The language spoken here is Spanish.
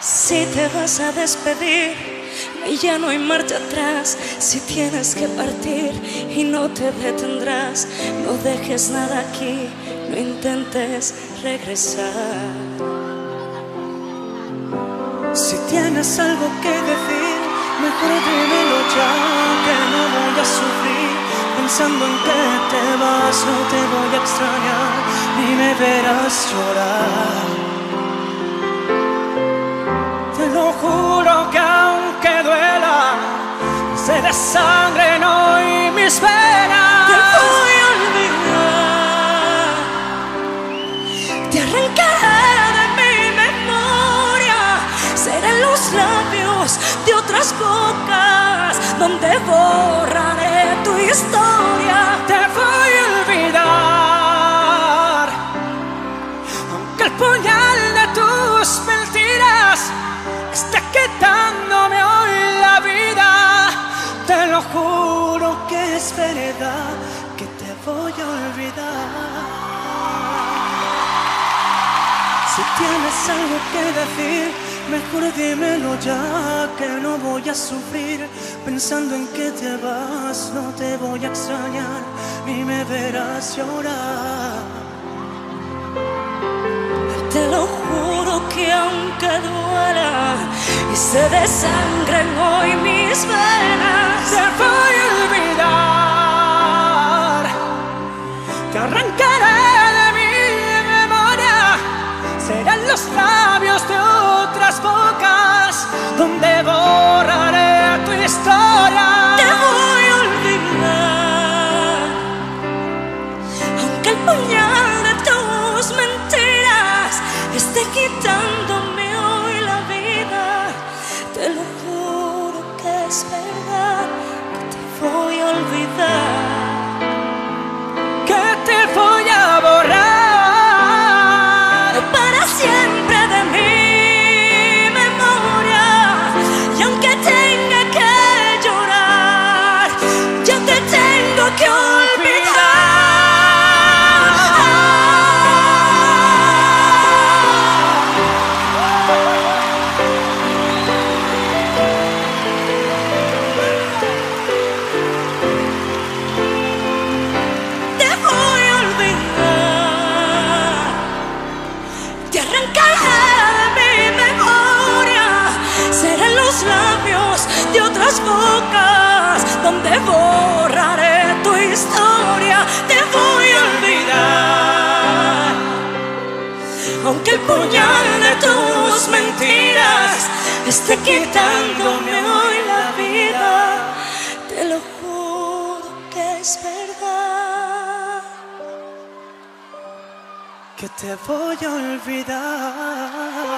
Si te vas a despedir y ya no hay marcha atrás, si tienes que partir y no te detendrás, no dejes nada aquí, no intentes regresar. Si tienes algo que decir, mejor dímelo ya, que no voy a sufrir. Pensando en que te vas, no te voy a extrañar, ni me verás llorar. Se desangren hoy mis venas. Te voy a olvidar, te arrancaré de mi memoria, serán los labios de otras bocas donde borraré tu historia. Te voy a olvidar, aunque el puñal juro que es que te voy a olvidar. Si tienes algo que decir, mejor dímelo ya, que no voy a sufrir. Pensando en que te vas, no te voy a extrañar, ni me verás llorar. Te lo juro aunque duela y se desangren hoy mis venas, Te voy a olvidar, te arrancaré de mi memoria. Serán los labios de otras bocas donde borraré tu historia. te voy a olvidar. Aunque el puñal de tus Labios de otras bocas donde borraré tu historia. Te voy a olvidar. Aunque el puñal de tus mentiras esté quitándome hoy la vida, te lo juro que es verdad. que te voy a olvidar.